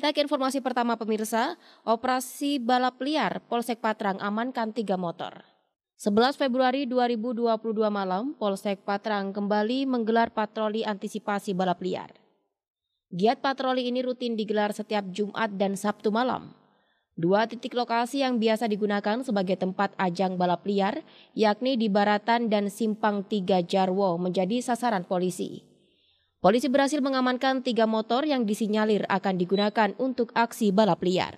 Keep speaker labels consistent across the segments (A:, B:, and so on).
A: Kita ke informasi pertama pemirsa, operasi balap liar Polsek Patrang amankan tiga motor. 11 Februari 2022 malam, Polsek Patrang kembali menggelar patroli antisipasi balap liar. Giat patroli ini rutin digelar setiap Jumat dan Sabtu malam. Dua titik lokasi yang biasa digunakan sebagai tempat ajang balap liar, yakni di Baratan dan Simpang Tiga Jarwo menjadi sasaran polisi. Polisi berhasil mengamankan tiga motor yang disinyalir akan digunakan untuk aksi balap liar.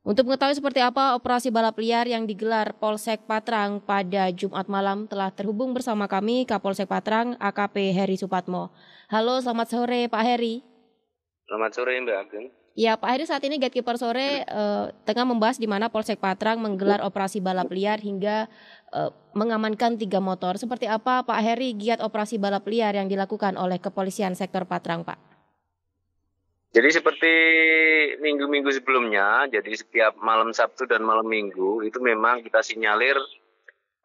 A: Untuk mengetahui seperti apa operasi balap liar yang digelar Polsek Patrang pada Jumat malam telah terhubung bersama kami Kapolsek Patrang AKP Heri Supatmo. Halo, selamat sore Pak Heri.
B: Selamat sore Mbak Ageng.
A: Ya, Pak Heri saat ini Gatekeeper sore eh, tengah membahas di mana Polsek Patrang menggelar operasi balap liar hingga eh, mengamankan tiga motor. Seperti apa Pak Heri giat operasi balap liar yang dilakukan oleh kepolisian sektor Patrang, Pak?
B: Jadi seperti minggu-minggu sebelumnya, jadi setiap malam Sabtu dan malam Minggu itu memang kita sinyalir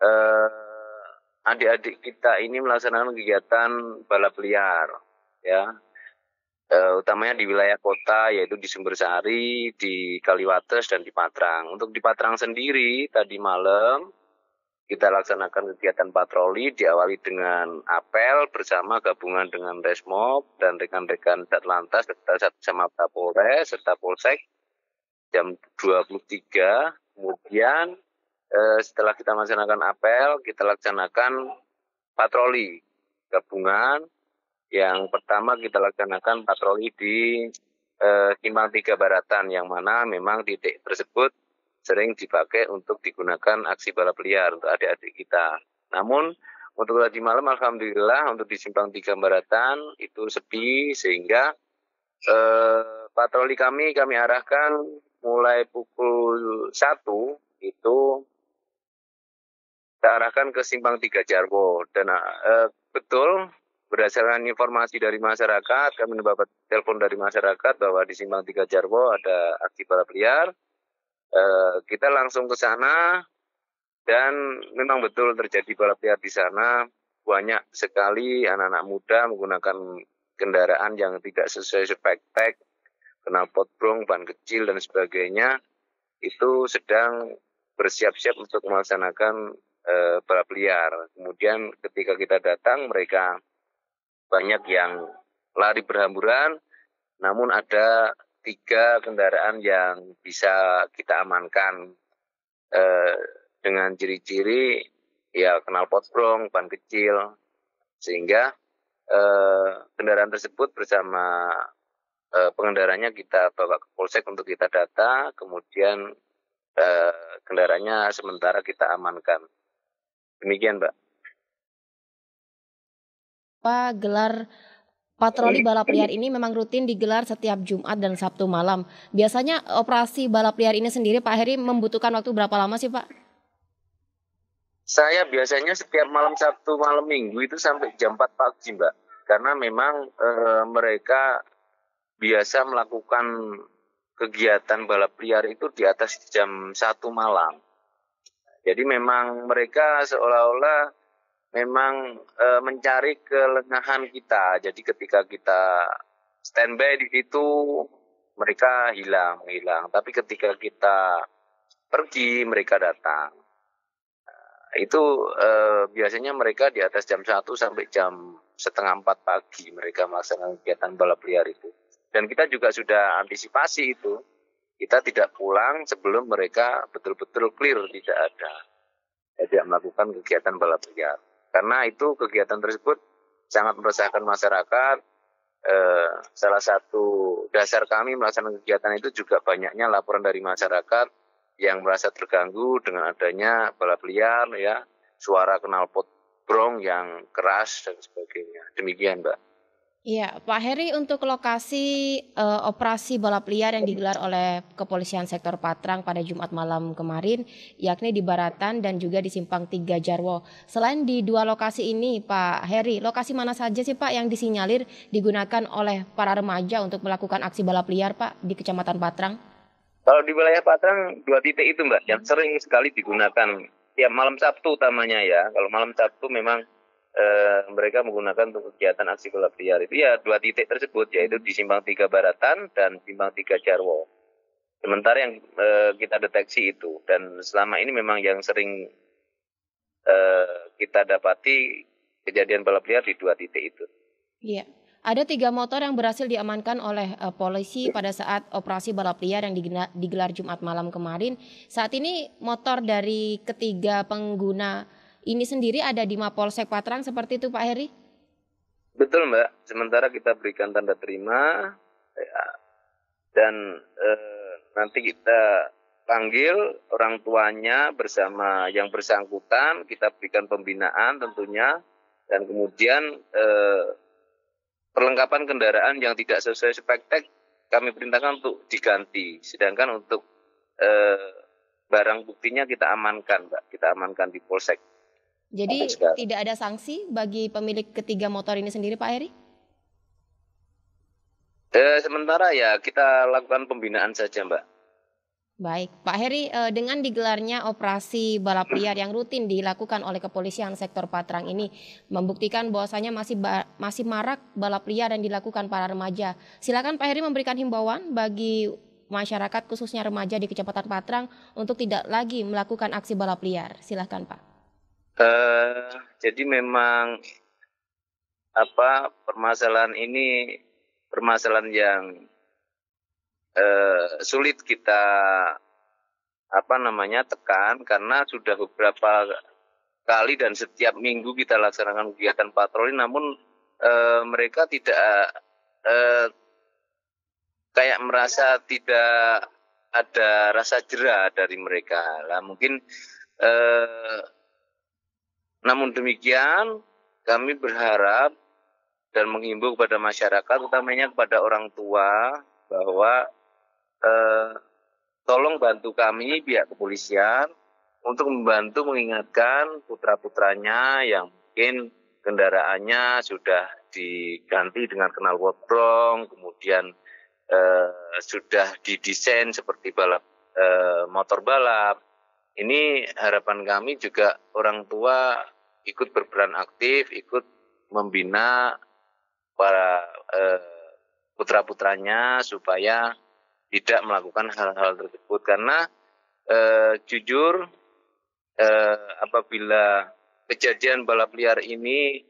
B: eh, adik-adik kita ini melaksanakan kegiatan balap liar, ya uh, utamanya di wilayah kota yaitu di Sumbersari, di Kaliwates dan di Patrang. Untuk di Patrang sendiri tadi malam kita laksanakan kegiatan patroli diawali dengan apel bersama gabungan dengan Resmob dan rekan-rekan Satlantas serta sama Polres serta Polsek jam 23. Kemudian eh, setelah kita melaksanakan apel, kita laksanakan patroli gabungan yang pertama kita laksanakan patroli di eh, Simpang Tiga Baratan yang mana memang titik tersebut sering dipakai untuk digunakan aksi balap liar untuk adik-adik kita. Namun untuk tadi malam alhamdulillah untuk di Simpang Tiga Baratan itu sepi sehingga eh, patroli kami kami arahkan mulai pukul satu itu kita arahkan ke Simpang Tiga Jarwo dan eh, betul berdasarkan informasi dari masyarakat, kami mendapat telepon dari masyarakat bahwa di Simpang Tiga Jarwo ada aksi balap liar. E, kita langsung ke sana dan memang betul terjadi balap liar di sana. Banyak sekali anak-anak muda menggunakan kendaraan yang tidak sesuai spek tek, kenal potbrong, ban kecil dan sebagainya. Itu sedang bersiap-siap untuk melaksanakan e, balap liar. Kemudian ketika kita datang mereka banyak yang lari berhamburan, namun ada tiga kendaraan yang bisa kita amankan eh, dengan ciri-ciri ya kenal potbrong, ban kecil, sehingga eh, kendaraan tersebut bersama eh, pengendaranya kita bawa ke polsek untuk kita data, kemudian eh, kendaraannya sementara kita amankan. Demikian, Mbak
A: apa gelar patroli balap liar ini memang rutin digelar setiap Jumat dan Sabtu malam. Biasanya operasi balap liar ini sendiri Pak Heri membutuhkan waktu berapa lama sih Pak?
B: Saya biasanya setiap malam Sabtu, malam Minggu itu sampai jam 4 pagi Mbak. Karena memang e, mereka biasa melakukan kegiatan balap liar itu di atas jam 1 malam. Jadi memang mereka seolah-olah memang e, mencari kelengahan kita. Jadi ketika kita standby di situ mereka hilang, hilang. Tapi ketika kita pergi mereka datang. Nah, itu e, biasanya mereka di atas jam 1 sampai jam setengah 4 pagi mereka melaksanakan kegiatan balap liar itu. Dan kita juga sudah antisipasi itu. Kita tidak pulang sebelum mereka betul-betul clear tidak ada. Tidak melakukan kegiatan balap liar. Karena itu kegiatan tersebut sangat meresahkan masyarakat. Eh, salah satu dasar kami melaksanakan kegiatan itu juga banyaknya laporan dari masyarakat yang merasa terganggu dengan adanya balap liar, ya, suara knalpot brong yang keras dan sebagainya. Demikian, Mbak.
A: Iya, Pak Heri untuk lokasi uh, operasi balap liar yang digelar oleh Kepolisian Sektor Patrang pada Jumat malam kemarin, yakni di Baratan dan juga di Simpang Tiga Jarwo. Selain di dua lokasi ini, Pak Heri, lokasi mana saja sih Pak yang disinyalir digunakan oleh para remaja untuk melakukan aksi balap liar, Pak, di Kecamatan Patrang?
B: Kalau di wilayah Patrang, dua titik itu, Mbak, yang sering sekali digunakan. Ya, malam Sabtu utamanya ya. Kalau malam Sabtu memang eh, mereka menggunakan untuk kegiatan aksi balap liar itu ya dua titik tersebut yaitu di simpang tiga Baratan dan simpang tiga Jarwo. Sementara yang eh, kita deteksi itu dan selama ini memang yang sering eh, kita dapati kejadian balap liar di dua titik itu.
A: Iya. Ada tiga motor yang berhasil diamankan oleh uh, polisi pada saat operasi balap liar yang digelar, digelar Jumat malam kemarin. Saat ini motor dari ketiga pengguna ini sendiri ada di Mapolsek Patrang seperti itu Pak Heri?
B: Betul Mbak. Sementara kita berikan tanda terima ya, dan eh, nanti kita panggil orang tuanya bersama yang bersangkutan, kita berikan pembinaan tentunya dan kemudian eh, perlengkapan kendaraan yang tidak sesuai spektek kami perintahkan untuk diganti. Sedangkan untuk eh, barang buktinya kita amankan, Mbak. Kita amankan di Polsek.
A: Jadi tidak ada sanksi bagi pemilik ketiga motor ini sendiri, Pak Heri?
B: Eh, sementara ya kita lakukan pembinaan saja, Mbak.
A: Baik, Pak Heri, eh, dengan digelarnya operasi balap liar yang rutin dilakukan oleh kepolisian sektor Patrang ini membuktikan bahwasanya masih masih marak balap liar yang dilakukan para remaja. Silakan Pak Heri memberikan himbauan bagi masyarakat khususnya remaja di Kecamatan Patrang untuk tidak lagi melakukan aksi balap liar. Silakan Pak.
B: Uh, jadi memang apa permasalahan ini permasalahan yang eh, sulit kita apa namanya tekan karena sudah beberapa kali dan setiap minggu kita laksanakan kegiatan patroli. Namun eh, mereka tidak eh, kayak merasa tidak ada rasa jerah dari mereka. Lah mungkin eh, namun demikian kami berharap dan menghimbau kepada masyarakat utamanya kepada orang tua bahwa eh, tolong bantu kami pihak kepolisian untuk membantu mengingatkan putra-putranya yang mungkin kendaraannya sudah diganti dengan kenal potbrong, kemudian eh, sudah didesain seperti balap eh, motor balap. Ini harapan kami juga orang tua ikut berperan aktif, ikut membina para eh, putra-putranya supaya tidak melakukan hal-hal tersebut. Karena eh, jujur eh, apabila kejadian balap liar ini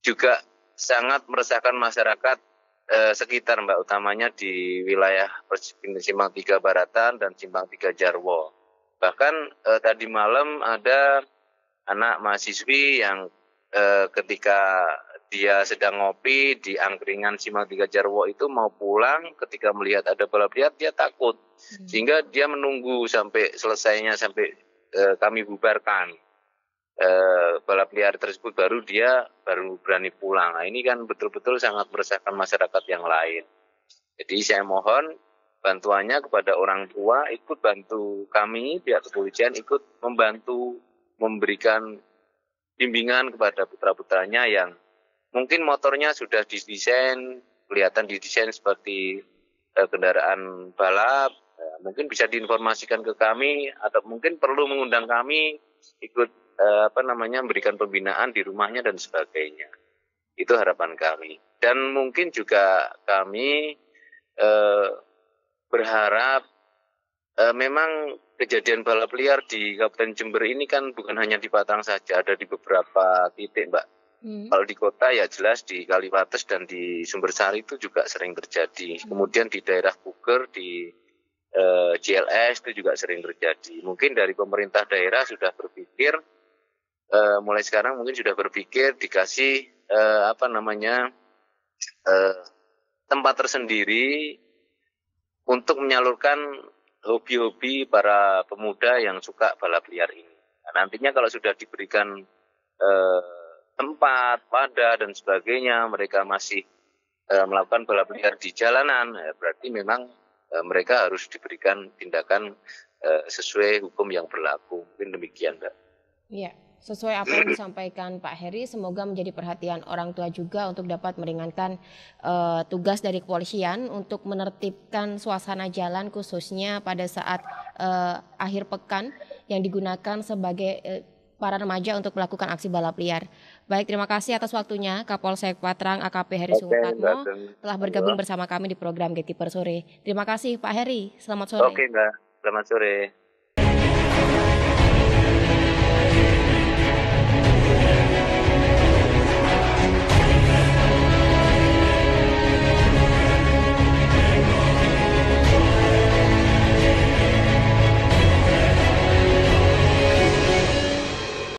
B: juga sangat meresahkan masyarakat eh, sekitar mbak utamanya di wilayah Simpang Tiga Baratan dan Simpang Tiga Jarwo bahkan eh, tadi malam ada anak mahasiswi yang eh, ketika dia sedang ngopi di angkringan Simang Tiga Jarwo itu mau pulang ketika melihat ada balap liar dia takut hmm. sehingga dia menunggu sampai selesainya sampai e, kami bubarkan e, balap liar tersebut baru dia baru berani pulang. Nah, ini kan betul-betul sangat meresahkan masyarakat yang lain. Jadi saya mohon bantuannya kepada orang tua ikut bantu kami pihak kepolisian ikut membantu memberikan bimbingan kepada putra-putranya yang mungkin motornya sudah didesain kelihatan didesain seperti uh, kendaraan balap. Uh, mungkin bisa diinformasikan ke kami atau mungkin perlu mengundang kami ikut uh, apa namanya memberikan pembinaan di rumahnya dan sebagainya. Itu harapan kami. Dan mungkin juga kami uh, berharap uh, memang kejadian balap liar di Kabupaten Jember ini kan bukan hanya di Patang saja ada di beberapa titik mbak Hmm. Kalau di kota ya jelas di Kaliwates dan di Sumbersari itu juga sering terjadi. Hmm. Kemudian di daerah Buker di uh, eh, GLS itu juga sering terjadi. Mungkin dari pemerintah daerah sudah berpikir uh, mulai sekarang mungkin sudah berpikir dikasih uh, apa namanya uh, tempat tersendiri untuk menyalurkan hobi-hobi para pemuda yang suka balap liar ini. Nah, nantinya kalau sudah diberikan uh, tempat, pada dan sebagainya, mereka masih e, melakukan balap liar di jalanan, ya, berarti memang e, mereka harus diberikan tindakan e, sesuai hukum yang berlaku. Mungkin demikian, Mbak.
A: Iya, sesuai apa yang disampaikan Pak Heri, semoga menjadi perhatian orang tua juga untuk dapat meringankan uh, tugas dari kepolisian untuk menertibkan suasana jalan khususnya pada saat uh, akhir pekan yang digunakan sebagai uh, para remaja untuk melakukan aksi balap liar. Baik, terima kasih atas waktunya Kapolsek Patrang AKP Heri Sungkatmo telah bergabung bersama kami di program Gatekeeper Sore. Terima kasih Pak Heri, selamat sore.
B: Oke, Mbak. Selamat sore.